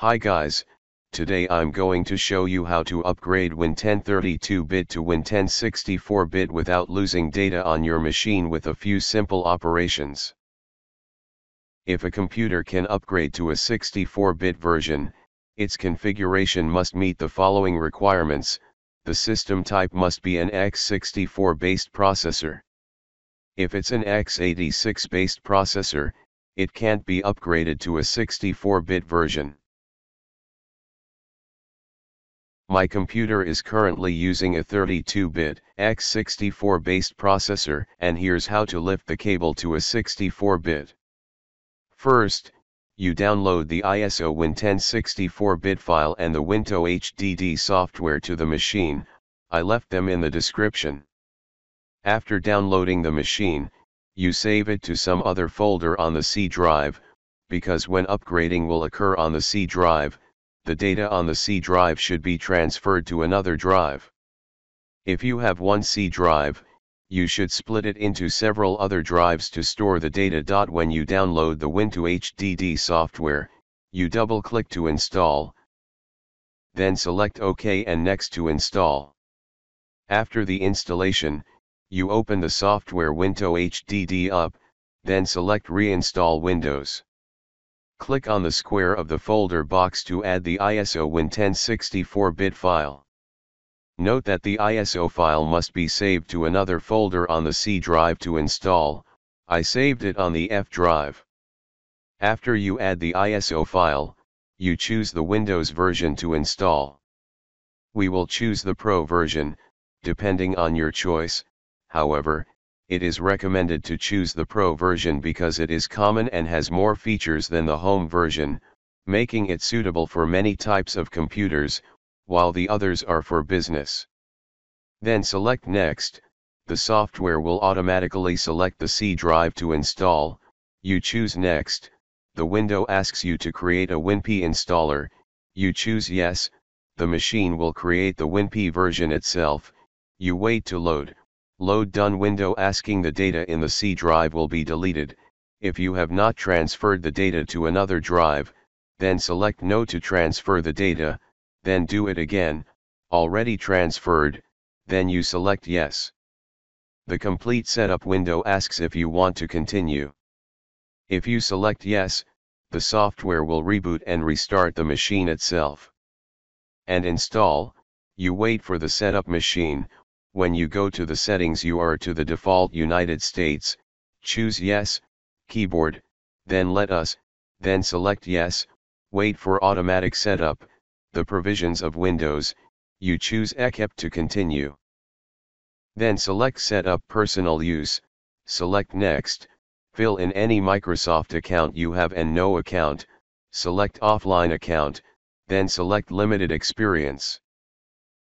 Hi guys, today I'm going to show you how to upgrade Win 1032-bit to Win 1064-bit without losing data on your machine with a few simple operations. If a computer can upgrade to a 64-bit version, its configuration must meet the following requirements, the system type must be an x64 based processor. If it's an x86 based processor, it can't be upgraded to a 64-bit version. My computer is currently using a 32-bit x64 based processor and here's how to lift the cable to a 64-bit. First, you download the ISO Win 1064-bit file and the Winto HDD software to the machine, I left them in the description. After downloading the machine, you save it to some other folder on the C drive, because when upgrading will occur on the C drive, the data on the C drive should be transferred to another drive. If you have one C drive, you should split it into several other drives to store the data. When you download the Winto HDD software, you double click to install, then select OK and Next to install. After the installation, you open the software Winto HDD up, then select Reinstall Windows. Click on the square of the folder box to add the ISO Win 1064-bit file. Note that the ISO file must be saved to another folder on the C drive to install, I saved it on the F drive. After you add the ISO file, you choose the Windows version to install. We will choose the Pro version, depending on your choice, however, it is recommended to choose the Pro version because it is common and has more features than the Home version, making it suitable for many types of computers, while the others are for business. Then select Next, the software will automatically select the C drive to install, you choose Next, the window asks you to create a WinPE installer, you choose Yes, the machine will create the WinPE version itself, you wait to load. Load done window asking the data in the C drive will be deleted, if you have not transferred the data to another drive, then select no to transfer the data, then do it again, already transferred, then you select yes. The complete setup window asks if you want to continue. If you select yes, the software will reboot and restart the machine itself. And install, you wait for the setup machine, when you go to the settings you are to the default United States, choose yes, keyboard, then let us, then select yes, wait for automatic setup, the provisions of Windows, you choose ECEP to continue. Then select setup personal use, select next, fill in any Microsoft account you have and no account, select offline account, then select limited experience.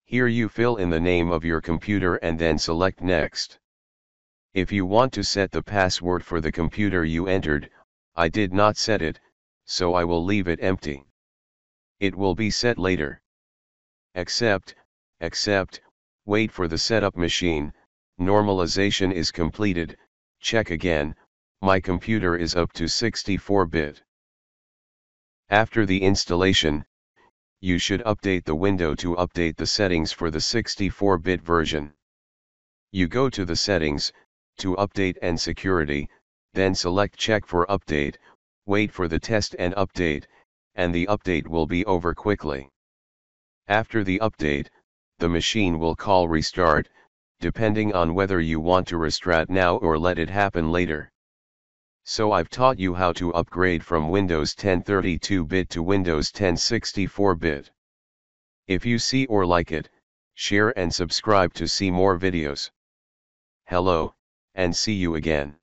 Here you fill in the name of your computer and then select next. If you want to set the password for the computer you entered, I did not set it, so I will leave it empty. It will be set later. Accept, accept, wait for the setup machine, normalization is completed, check again, my computer is up to 64-bit. After the installation, you should update the window to update the settings for the 64-bit version. You go to the settings, to update and security, then select check for update, wait for the test and update, and the update will be over quickly. After the update, the machine will call restart, depending on whether you want to restart now or let it happen later. So I've taught you how to upgrade from Windows 10 32-bit to Windows 10 64-bit. If you see or like it, share and subscribe to see more videos. Hello, and see you again.